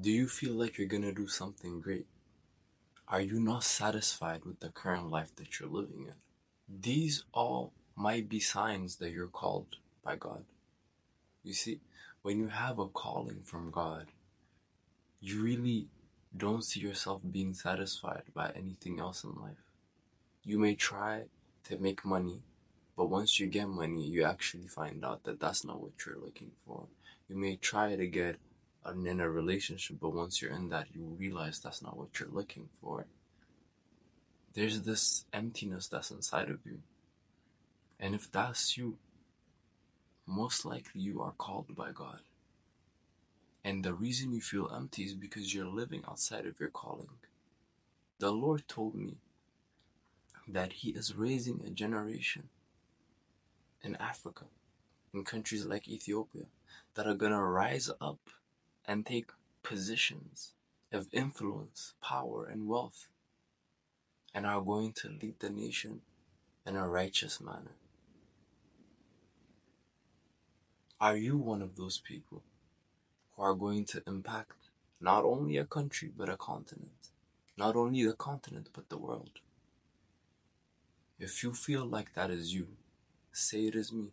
Do you feel like you're gonna do something great? Are you not satisfied with the current life that you're living in? These all might be signs that you're called by God. You see, when you have a calling from God, you really don't see yourself being satisfied by anything else in life. You may try to make money, but once you get money, you actually find out that that's not what you're looking for. You may try to get in a relationship, but once you're in that, you realize that's not what you're looking for. There's this emptiness that's inside of you. And if that's you, most likely you are called by God. And the reason you feel empty is because you're living outside of your calling. The Lord told me that He is raising a generation in Africa, in countries like Ethiopia, that are going to rise up and take positions of influence, power, and wealth, and are going to lead the nation in a righteous manner. Are you one of those people who are going to impact not only a country but a continent? Not only the continent but the world. If you feel like that is you, say it is me.